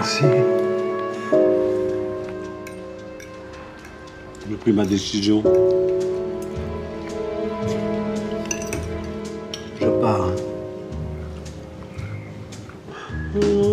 Merci. J'ai pris ma décision. Je pars. Hein. Mmh.